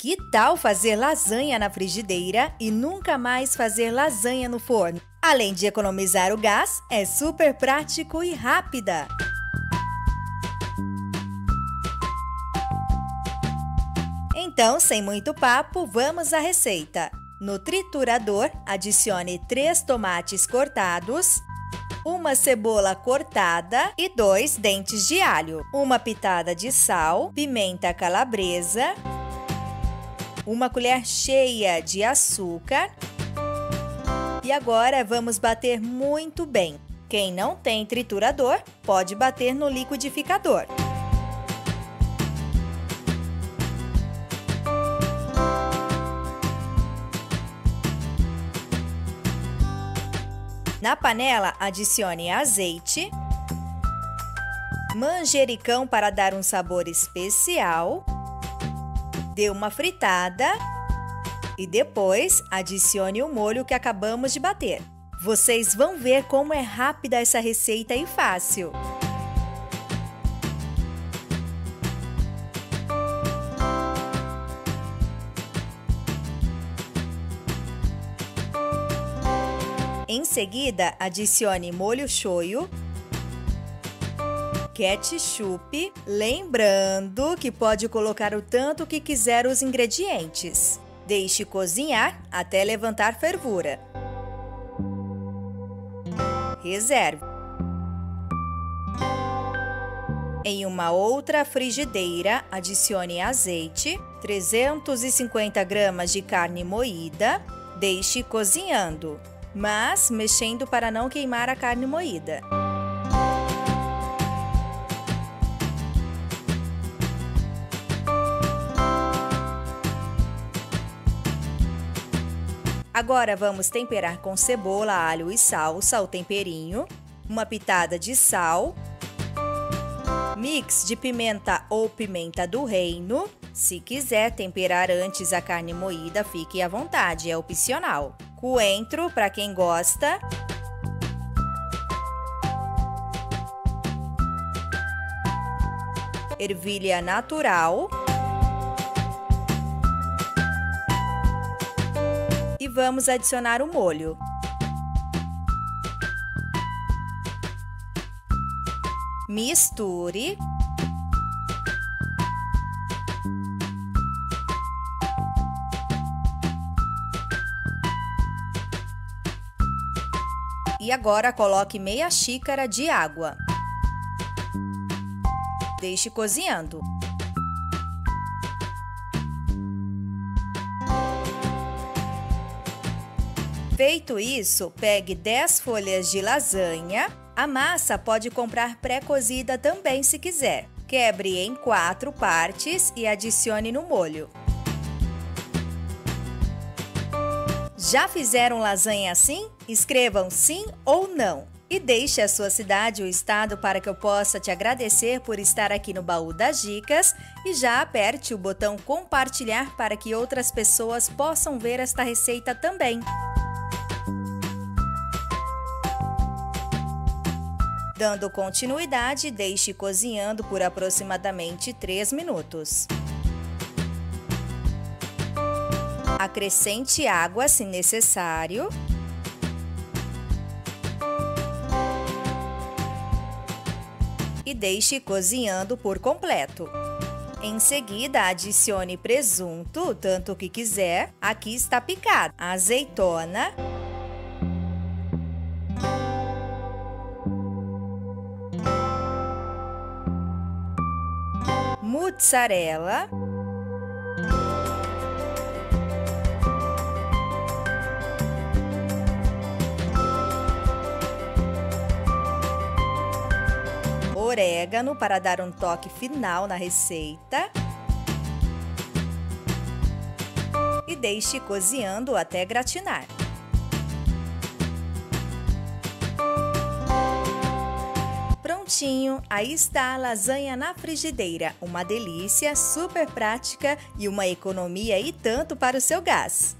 Que tal fazer lasanha na frigideira e nunca mais fazer lasanha no forno? Além de economizar o gás, é super prático e rápida. Então, sem muito papo, vamos à receita. No triturador, adicione 3 tomates cortados, uma cebola cortada e dois dentes de alho, uma pitada de sal, pimenta calabresa, uma colher cheia de açúcar. E agora vamos bater muito bem. Quem não tem triturador, pode bater no liquidificador. Na panela, adicione azeite, manjericão para dar um sabor especial dê uma fritada e depois adicione o molho que acabamos de bater. Vocês vão ver como é rápida essa receita e fácil. Em seguida, adicione molho shoyu ketchup, lembrando que pode colocar o tanto que quiser os ingredientes. Deixe cozinhar até levantar fervura. Reserve. Em uma outra frigideira, adicione azeite, 350 gramas de carne moída, deixe cozinhando, mas mexendo para não queimar a carne moída. Agora vamos temperar com cebola, alho e salsa o temperinho, uma pitada de sal, mix de pimenta ou pimenta do reino. Se quiser temperar antes a carne moída, fique à vontade, é opcional. Coentro para quem gosta. Ervilha natural. Vamos adicionar o molho. Misture. E agora coloque meia xícara de água. Deixe cozinhando. Feito isso, pegue 10 folhas de lasanha. A massa pode comprar pré-cozida também se quiser. Quebre em quatro partes e adicione no molho. Já fizeram lasanha assim? Escrevam sim ou não. E deixe a sua cidade ou estado para que eu possa te agradecer por estar aqui no Baú das Dicas e já aperte o botão compartilhar para que outras pessoas possam ver esta receita também. Dando continuidade, deixe cozinhando por aproximadamente 3 minutos. Acrescente água se necessário. E deixe cozinhando por completo. Em seguida, adicione presunto, tanto que quiser. Aqui está picado. Azeitona mussarela. Orégano para dar um toque final na receita. E deixe cozinhando até gratinar. Prontinho, aí está a lasanha na frigideira. Uma delícia, super prática e uma economia e tanto para o seu gás.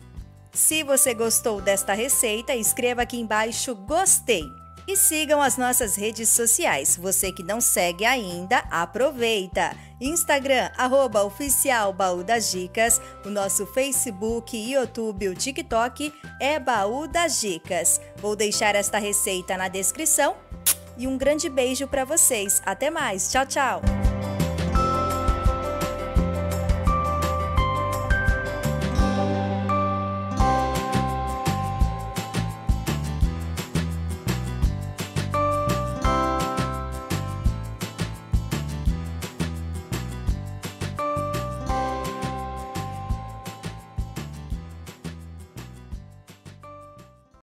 Se você gostou desta receita, escreva aqui embaixo gostei. E sigam as nossas redes sociais. Você que não segue ainda, aproveita! Instagram, arroba oficial Baú das Dicas, o nosso Facebook, YouTube, o TikTok é Baú das Dicas. Vou deixar esta receita na descrição e um grande beijo para vocês. Até mais, tchau, tchau!